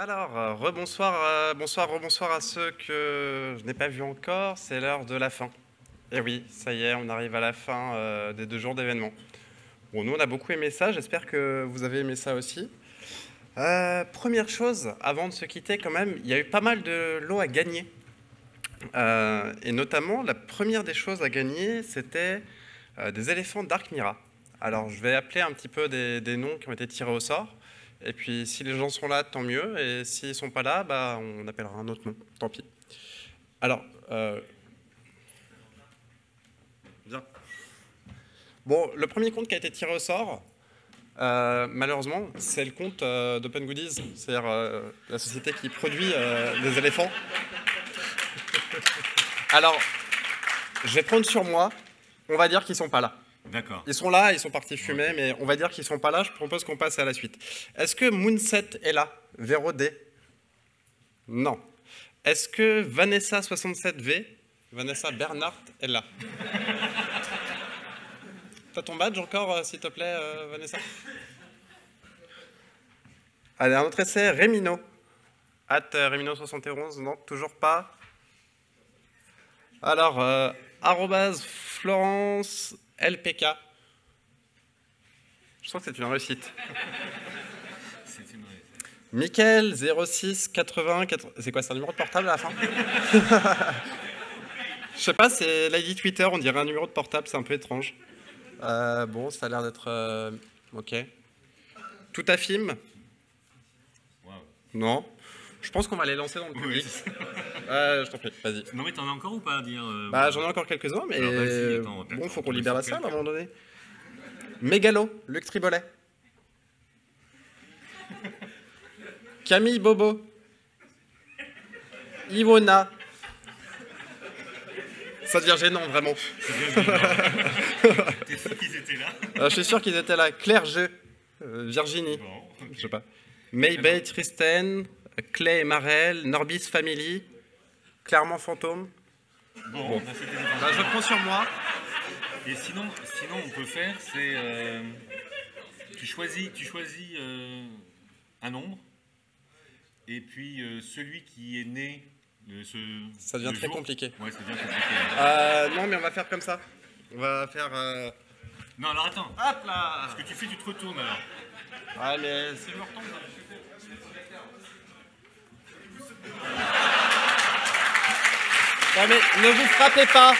Alors, euh, rebonsoir, euh, bonsoir, rebonsoir à ceux que je n'ai pas vus encore. C'est l'heure de la fin. Et oui, ça y est, on arrive à la fin euh, des deux jours d'événement. Bon, nous, on a beaucoup aimé ça. J'espère que vous avez aimé ça aussi. Première chose, avant de se quitter, quand même, il y a eu pas mal de lots à gagner. Et notamment, la première des choses à gagner, c'était des éléphants Dark Mira. Alors, je vais appeler un petit peu des noms qui ont été tirés au sort. Et puis, si les gens sont là, tant mieux. Et s'ils ne sont pas là, bah, on appellera un autre nom. Tant pis. Alors, euh, bien. Bon, le premier compte qui a été tiré au sort, euh, malheureusement, c'est le compte euh, d'Open Goodies, c'est-à-dire la société qui produit des éléphants. Alors, je vais prendre sur moi, on va dire qu'ils sont pas là. D'accord. Ils sont là, ils sont partis fumer, mais on va dire qu'ils sont pas là. Je propose qu'on passe à la suite. Est-ce que Moonset est là? Véro D? Non. Est-ce que Vanessa67V, Vanessa Bernhardt, est là T'as ton badge encore, euh, s'il te plaît, euh, Vanessa? Allez, un autre essai, Rémino. At euh, Rémino71, non, toujours pas. Alors, euh, arrobase Florence LPK. Je sens que c'est une réussite. C'est une vraie. Mickaël 06 80 80 C'est quoi, c'est un numéro de portable à la fin? Je sais pas, c'est l'ID Twitter, on dirait un numéro de portable, c'est un peu étrange. Euh, bon, ça a l'air d'être... euh, ok. Tout à film. Non. Je pense qu'on va les lancer dans le Oui, public. Euh, je t'en prie, vas-y. Non mais t'en as encore ou pas à dire euh, Bah, j'en ai encore quelques-uns, mais Alors, vas-y, attends, bon, faut qu'on libère la salle à un moment donné. Mégalo, Luc Tribolet. Camille Bobo. Iwona. Ça devient gênant, vraiment. T'es sûr qu'ils étaient là Euh, je suis sûr qu'ils étaient là. Claire Jeu, euh, Virginie, Bon. ok. je sais pas. Maybay, Tristen, Clay et Marel, Norbis Family, Clermont Fantôme. Bon, on a fait des Bah, je prends sur moi. Et sinon, sinon, on peut faire, c'est euh, tu choisis, tu choisis euh, un nombre, et puis euh, celui qui est né, ce, Ça devient le très jour- compliqué. Ouais, ça devient compliqué. Euh, non, mais on va faire comme ça. On va faire. euh, Non, alors attends. Hop là Ce que tu fais, tu te retournes alors. Ouais, mais si je me retombe. Non, mais ne vous frappez pas.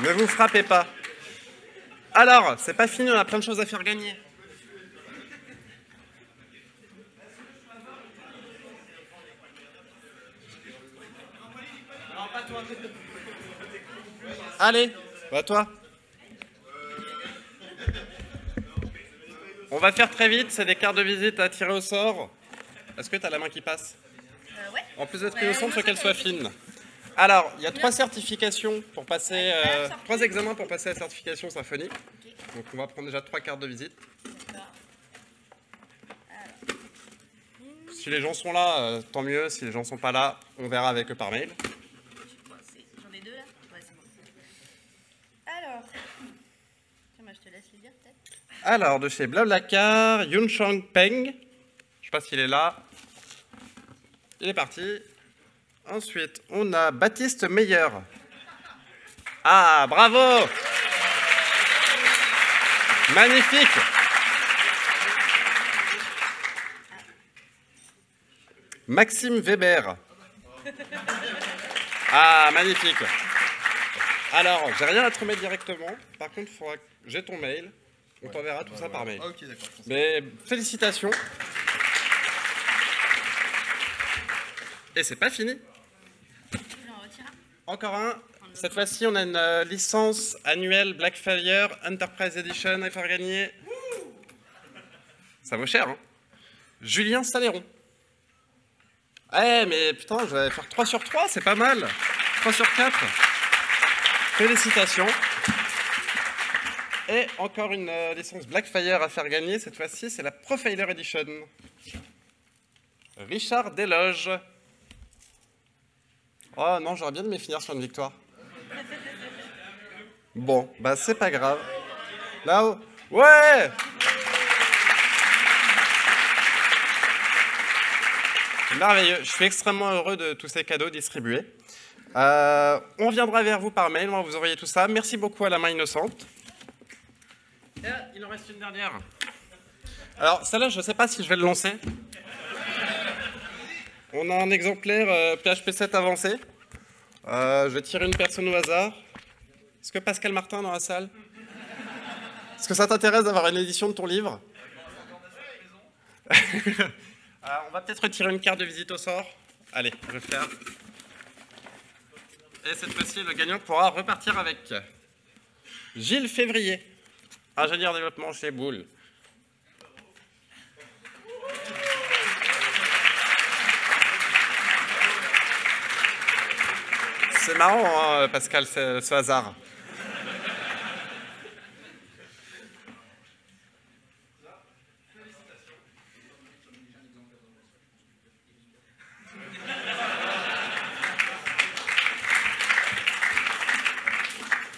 Ne vous frappez pas. Alors, c'est pas fini, on a plein de choses à faire gagner. Allez, à toi. On va faire très vite, c'est des cartes de visite à tirer au sort. Est-ce que tu as la main qui passe? Ouais. En plus d'être prise au centre, qu'elle soit fine. Alors, il y a trois certifications pour passer, euh, trois examens pour passer la certification symphonique. Donc on va prendre déjà trois cartes de visite. Si les gens sont là, euh, tant mieux. Si les gens sont pas là, on verra avec eux par mail. J'en ai deux là Ouais, c'est bon. Alors. Tiens, moi je te laisse les dire peut-être. Alors, de chez Blablacar, Yun Chang Peng. Je sais pas s'il est là. Il est parti. Ensuite, on a Baptiste Meyer. Ah, bravo Magnifique Maxime Weber. Ah, magnifique. Alors, j'ai rien à te remettre directement. Par contre, faudra j'ai ton mail. On t'enverra tout ça par mail. Mais félicitations. Et c'est pas fini. Encore un. Cette fois-ci, on a une euh, licence annuelle Blackfire Enterprise Edition à faire gagner. Ça vaut cher, hein Julien Saléron. Eh, mais putain, je vais faire 3 sur 3, c'est pas mal. 3 sur 4. Félicitations. Et encore une euh, licence Blackfire à faire gagner. Cette fois-ci, c'est la Profiler Edition. Richard Desloges. Oh non, j'aurais bien aimé finir sur une victoire. Bon, bah c'est pas grave. Là-haut. Ouais Merveilleux. Je suis extrêmement heureux de tous ces cadeaux distribués. Euh, on viendra vers vous par mail, on va vous envoyer tout ça. Merci beaucoup à la main innocente. Et il en reste une dernière. Alors, celle-là, je ne sais pas si je vais le lancer. On a un exemplaire PHP 7 avancé. Euh, je vais tirer une personne au hasard. Est-ce que Pascal Martin dans la salle? Est-ce que ça t'intéresse d'avoir une édition de ton livre? On va peut-être retirer une carte de visite au sort. Allez, je faire. Et cette fois-ci, le gagnant pourra repartir avec Gilles Février, ingénieur développement chez Boulle. C'est marrant, hein, Pascal, ce hasard.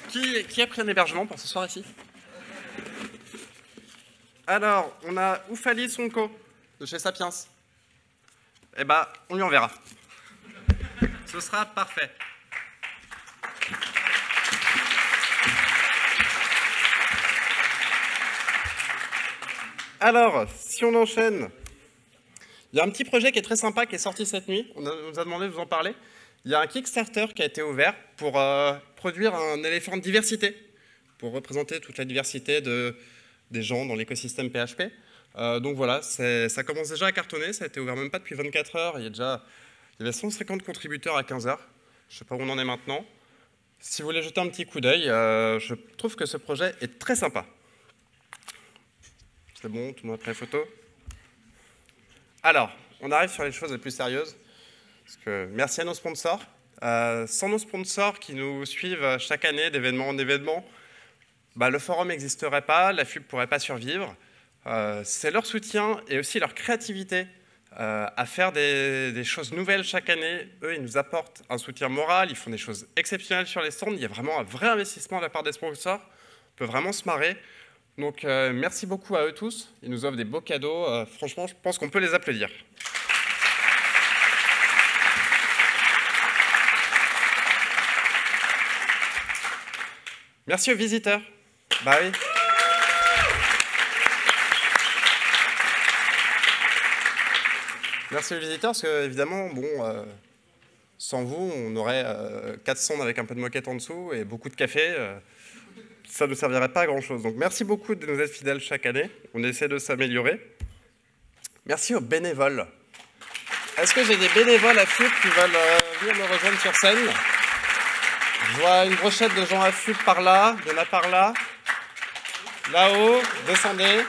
Qui, qui, a pris un hébergement pour ce soir ici? Alors, on a Oufali Sonko de chez Sapiens. Eh ben, on lui enverra. Ce sera parfait. Alors, si on enchaîne, il y a un petit projet qui est très sympa qui est sorti cette nuit. On, nous a demandé de vous en parler. Il y a un Kickstarter qui a été ouvert pour euh, produire un éléphant de diversité, pour représenter toute la diversité de, des gens dans l'écosystème PHP. Euh, donc voilà, ça commence déjà à cartonner, ça a été ouvert même pas depuis 24 heures, il y, a déjà, il y avait 150 contributeurs à 15 heures, je ne sais pas où on en est maintenant. Si vous voulez jeter un petit coup d'œil, euh, je trouve que ce projet est très sympa. C'est bon, tout le monde a photo Alors, on arrive sur les choses les plus sérieuses. Parce que merci à nos sponsors. Euh, sans nos sponsors qui nous suivent chaque année d'événement en événement, bah, le forum n'existerait pas, la FUB ne pourrait pas survivre. Euh, c'est leur soutien et aussi leur créativité euh, à faire des, choses nouvelles chaque année. Eux, ils nous apportent un soutien moral, ils font des choses exceptionnelles sur les stands. Il y a vraiment un vrai investissement de la part des sponsors. On peut vraiment se marrer. Donc euh, merci beaucoup à eux tous. Ils nous offrent des beaux cadeaux. Euh, franchement, je pense qu'on peut les applaudir. Merci aux visiteurs. Bah oui. Merci aux visiteurs, parce que évidemment, bon, euh, sans vous, on aurait euh, 400 avec un peu de moquette en dessous et beaucoup de café. Ça ne servirait pas à grand-chose. Donc merci beaucoup de nous être fidèles chaque année. On essaie de s'améliorer. Merci aux bénévoles. Est-ce que j'ai des bénévoles à FUP qui veulent euh, venir me rejoindre sur scène? Je vois une brochette de gens à FUP par là, en a par là. Là-haut, descendez.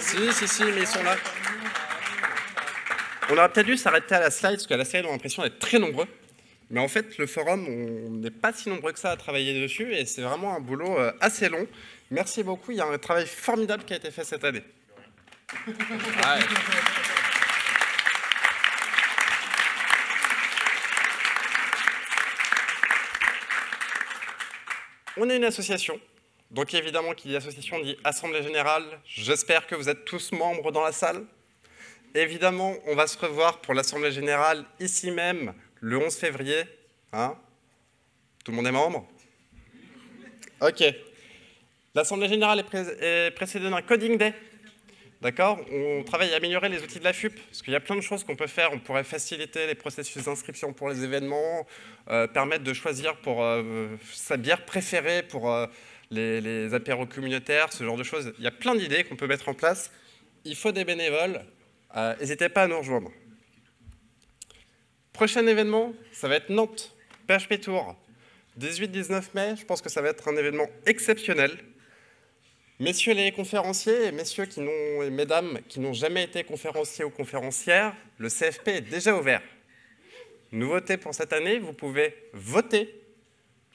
Si, si, si, mais ils sont là. On aurait peut-être dû s'arrêter à la slide, parce qu'à la slide, on a l'impression d'être très nombreux. Mais en fait, le forum, on n'est pas si nombreux que ça à travailler dessus, et c'est vraiment un boulot euh, assez long. Merci beaucoup, il y a un travail formidable qui a été fait cette année. Ouais. On est une association, donc évidemment qui dit association dit Assemblée Générale. J'espère que vous êtes tous membres dans la salle. Évidemment, on va se revoir pour l'Assemblée Générale ici même le 11 février. Hein Tout le monde est membre? Ok. L'Assemblée Générale est, pré est précédée d'un Coding Day. D'accord? On travaille à améliorer les outils de la FUP, parce qu'il y a plein de choses qu'on peut faire. On pourrait faciliter les processus d'inscription pour les événements, euh, permettre de choisir pour euh, sa bière préférée pour euh, les, les apéros communautaires, ce genre de choses. Il y a plein d'idées qu'on peut mettre en place. Il faut des bénévoles. Euh, N'hésitez pas à nous rejoindre. Prochain événement, ça va être Nantes, PHP Tour. 18-19 mai, je pense que ça va être un événement exceptionnel. Messieurs les conférenciers et messieurs qui et mesdames qui n'ont jamais été conférenciers ou conférencières, le CFP est déjà ouvert. Nouveauté pour cette année, vous pouvez voter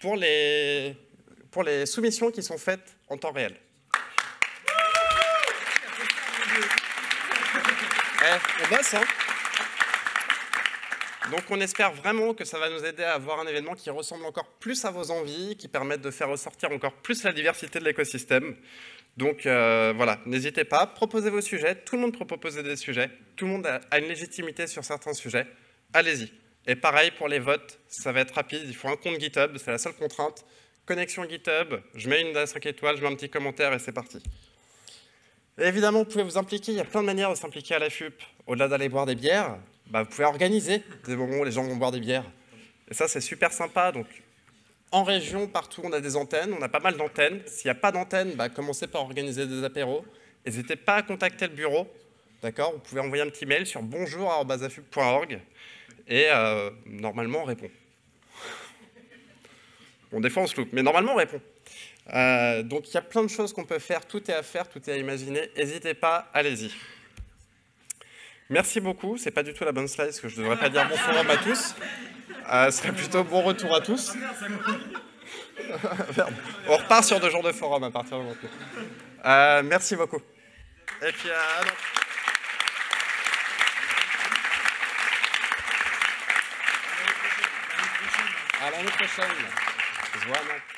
pour les, pour les soumissions qui sont faites en temps réel. Eh, on bosse, hein. Donc on espère vraiment que ça va nous aider à avoir un événement qui ressemble encore plus à vos envies, qui permette de faire ressortir encore plus la diversité de l'écosystème. Donc euh, voilà, n'hésitez pas, proposez vos sujets, tout le monde peut proposer des sujets, tout le monde a une légitimité sur certains sujets, allez-y. Et pareil pour les votes, ça va être rapide, il faut un compte GitHub, c'est la seule contrainte. Connexion GitHub, je mets une 5 étoiles, je mets un petit commentaire et c'est parti. Évidemment, vous pouvez vous impliquer, il y a plein de manières de s'impliquer à la FUP. Au-delà d'aller boire des bières, bah, vous pouvez organiser des moments où les gens vont boire des bières. Et ça, c'est super sympa. Donc, en région, partout, on a des antennes, on a pas mal d'antennes. S'il n'y a pas d'antenne, bah, commencez par organiser des apéros. N'hésitez pas à contacter le bureau. D'accord? Vous pouvez envoyer un petit mail sur bonjour.afub.org et euh, normalement, on répond. Bon, des fois, on se loupe, mais normalement, on répond. Euh, donc, il y a plein de choses qu'on peut faire. Tout est à faire, tout est à imaginer. N'hésitez pas, allez-y. Merci beaucoup. C'est pas du tout la bonne slide, parce que je ne devrais pas dire bon forum à tous. Euh, ce serait plutôt bon retour à tous. On repart sur deux jours de forum à partir de maintenant. Euh, merci beaucoup. Et puis, euh, à l'année prochaine. À l'année prochaine.